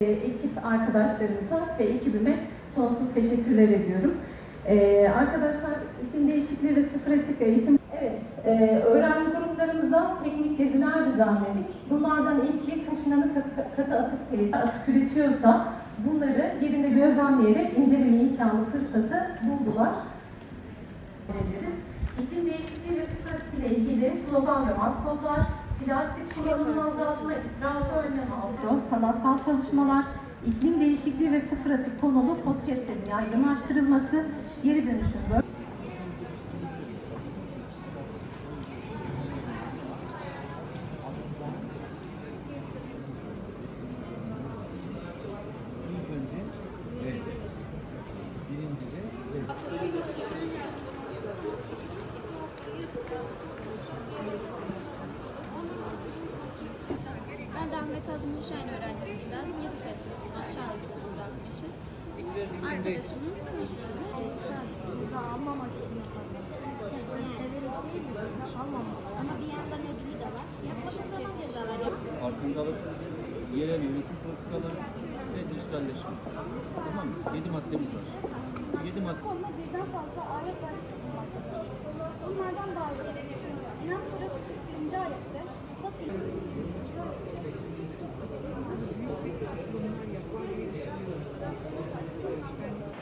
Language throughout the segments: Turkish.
E, ekip arkadaşlarımıza ve ekibime sonsuz teşekkürler ediyorum. E, arkadaşlar iklim değişikliği ve sıfır etik eğitim Evet, e, öğrenci gruplarımıza teknik geziler düzenledik. Bunlardan ilki kaşınanı katı, katı atık tesisi atık üretiyorsa bunları yerinde gözlemleyerek inceleme imkanı fırsatı buldular. Edebiliriz. İklim değişikliği ve sıfır atık ile ilgili slogan ve maskotlar, plastik kullanımını azaltma, israfı önleme altı, sanatsal çalışmalar, iklim değişikliği ve sıfır atık konulu podcastlerin yaygınlaştırılması, geri dönüşüm böl- İlk önce evet. Birinci de evet. Ben de Uşayn öğrencisinden 7 Fesat aşağısında bırakmışım. Arkadaşımın Ceza almamak için. Severek için de ceza almamak. Ama bir yandan ödülü de var. Yapmadığın zaman cezalar yap. Farkındalık, yerel yönetim politikaları ve dijitalleşme. Tamam mı? Yedi maddemiz var. Yedi madde. Konuda birden fazla ayet var sıkılmaktadır. Bunlardan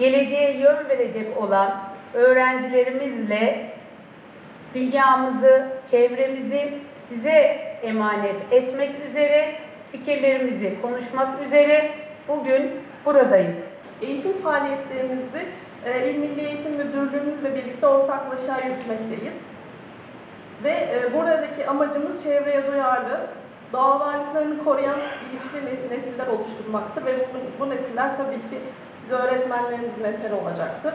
geleceğe yön verecek olan öğrencilerimizle dünyamızı, çevremizi size emanet etmek üzere fikirlerimizi konuşmak üzere bugün buradayız. Eğitim faaliyetlerimizi e, İl Milli Eğitim Müdürlüğümüzle birlikte ortaklaşa yürütmekteyiz. Ve e, buradaki amacımız çevreye duyarlı, doğal varlıklarını koruyan bilinçli ne- nesiller oluşturmaktır ve bu, bu nesiller tabii ki siz öğretmenlerimizin eseri olacaktır.